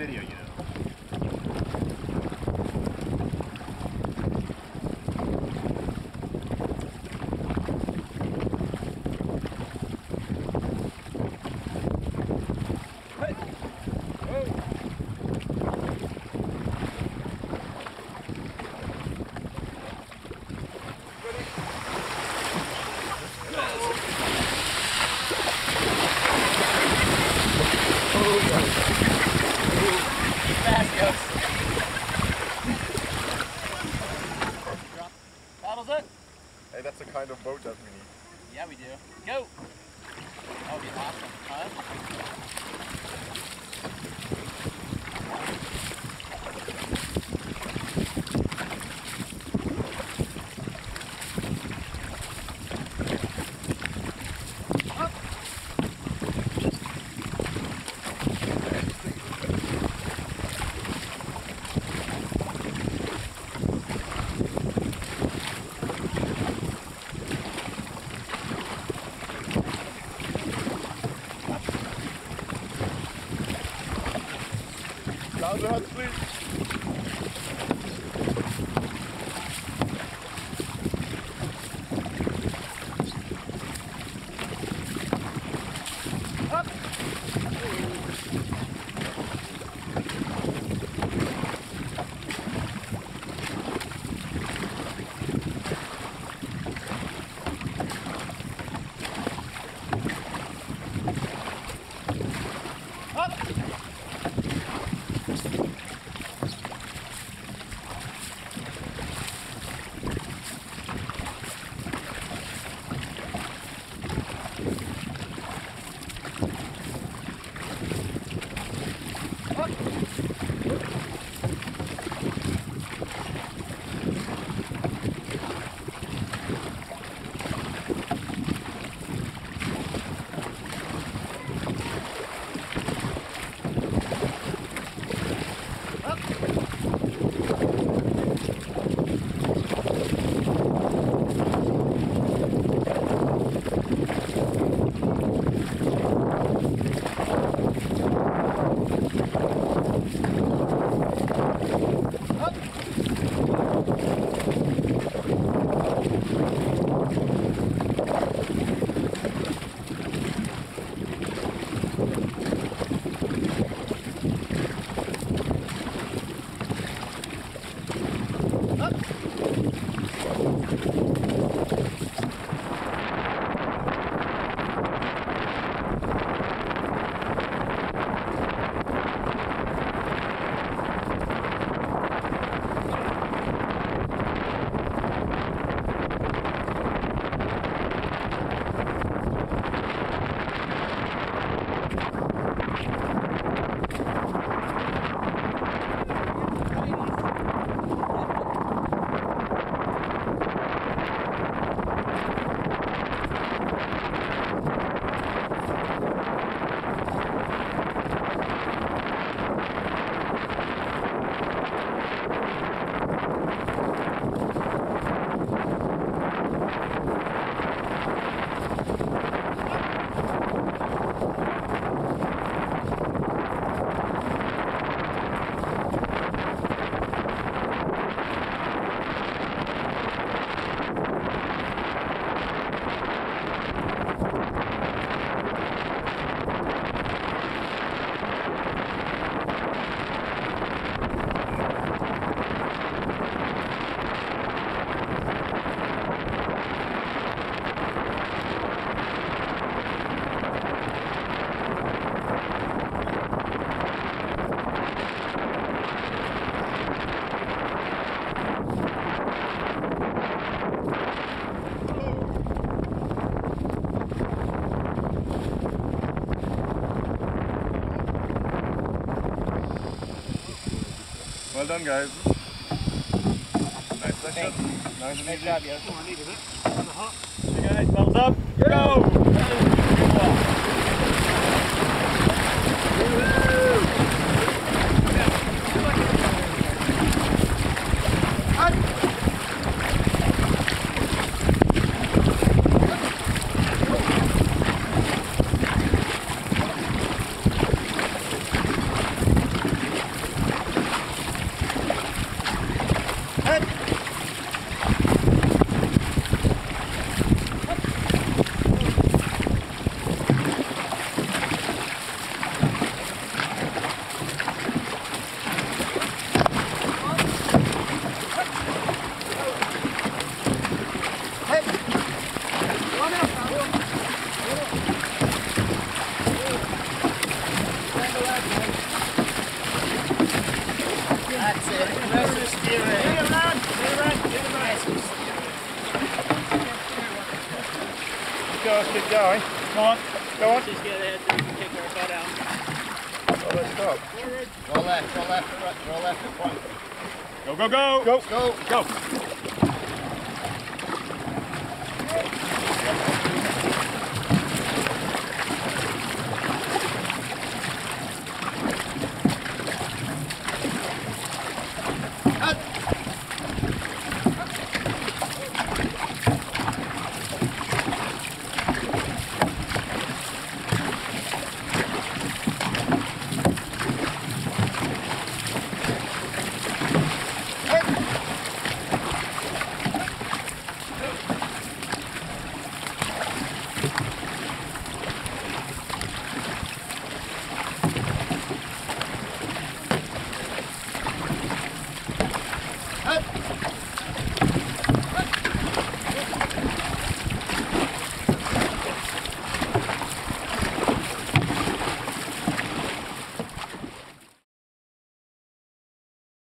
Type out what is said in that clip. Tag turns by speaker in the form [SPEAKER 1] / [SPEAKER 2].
[SPEAKER 1] video, you
[SPEAKER 2] Paddles it?
[SPEAKER 3] Hey, that's the kind of boat that we need.
[SPEAKER 2] Yeah, we do. Go! That would be awesome, huh?
[SPEAKER 3] Also the please. Done, guys. Nice session. Nice and
[SPEAKER 2] Nice
[SPEAKER 3] easy.
[SPEAKER 2] job, yo. You guys, thumbs up. Go!
[SPEAKER 3] Go, keep going.
[SPEAKER 1] Come on.
[SPEAKER 3] Go on.
[SPEAKER 2] Just get ahead so we can kick our butt out.
[SPEAKER 3] Oh, let's stop.
[SPEAKER 2] Go left, go left, right, go left and front.
[SPEAKER 1] Go, go, go.
[SPEAKER 3] Go.
[SPEAKER 2] Go.
[SPEAKER 1] Go.